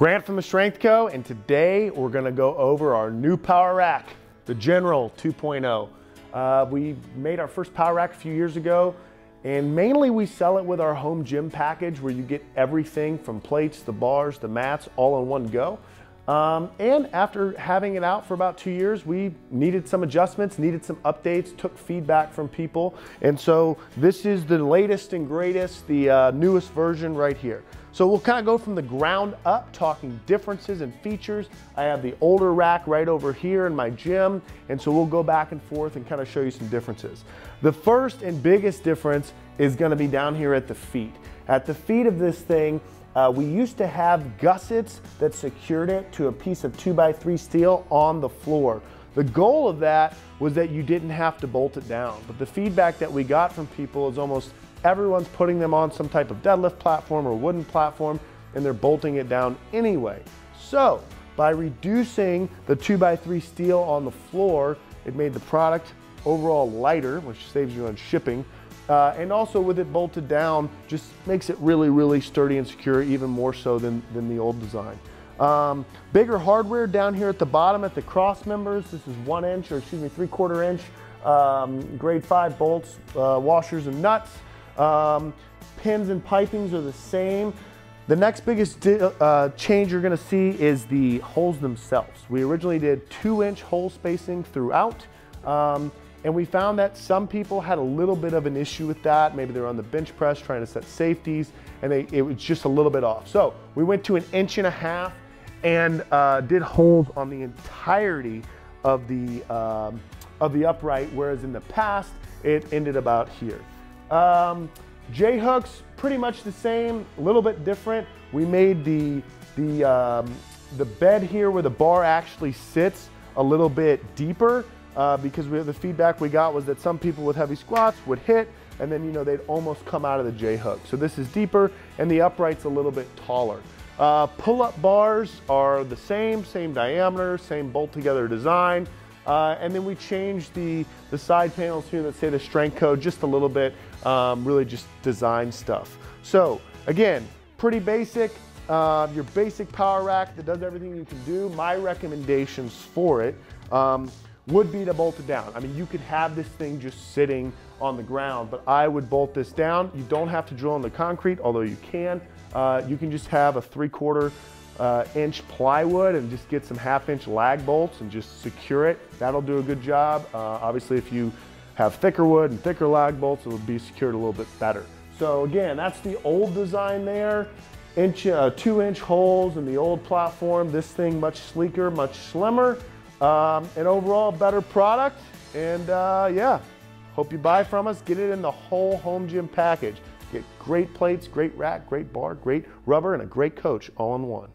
Grant from the Strength Co. and today we're gonna go over our new power rack, the General 2.0. Uh, we made our first power rack a few years ago and mainly we sell it with our home gym package where you get everything from plates, the bars, the mats all in one go. Um, and after having it out for about two years, we needed some adjustments, needed some updates, took feedback from people. And so this is the latest and greatest, the uh, newest version right here. So we'll kind of go from the ground up, talking differences and features. I have the older rack right over here in my gym, and so we'll go back and forth and kind of show you some differences. The first and biggest difference is gonna be down here at the feet. At the feet of this thing, uh, we used to have gussets that secured it to a piece of 2x3 steel on the floor. The goal of that was that you didn't have to bolt it down. But the feedback that we got from people is almost everyone's putting them on some type of deadlift platform or wooden platform and they're bolting it down anyway. So by reducing the 2x3 steel on the floor, it made the product overall lighter, which saves you on shipping, uh, and also with it bolted down, just makes it really, really sturdy and secure, even more so than, than the old design. Um, bigger hardware down here at the bottom at the cross members. This is one inch, or excuse me, three quarter inch, um, grade five bolts, uh, washers and nuts. Um, pins and pipings are the same. The next biggest uh, change you're gonna see is the holes themselves. We originally did two inch hole spacing throughout. Um, and we found that some people had a little bit of an issue with that. Maybe they were on the bench press trying to set safeties and they, it was just a little bit off. So we went to an inch and a half and uh, did holes on the entirety of the, um, of the upright, whereas in the past, it ended about here. Um, J hooks, pretty much the same, a little bit different. We made the, the, um, the bed here where the bar actually sits a little bit deeper uh, because we, the feedback we got was that some people with heavy squats would hit and then you know they'd almost come out of the J hook. So this is deeper and the upright's a little bit taller. Uh, Pull-up bars are the same, same diameter, same bolt together design. Uh, and then we changed the, the side panels here that say the Strength Co. just a little bit, um, really just design stuff. So again, pretty basic, uh, your basic power rack that does everything you can do. My recommendations for it. Um, would be to bolt it down. I mean, you could have this thing just sitting on the ground, but I would bolt this down. You don't have to drill in the concrete, although you can. Uh, you can just have a three quarter uh, inch plywood and just get some half inch lag bolts and just secure it. That'll do a good job. Uh, obviously, if you have thicker wood and thicker lag bolts, it'll be secured a little bit better. So again, that's the old design there. Inch, uh, two inch holes in the old platform. This thing much sleeker, much slimmer. Um, an overall better product. And uh, yeah, hope you buy from us. Get it in the whole home gym package. Get great plates, great rack, great bar, great rubber, and a great coach all in one.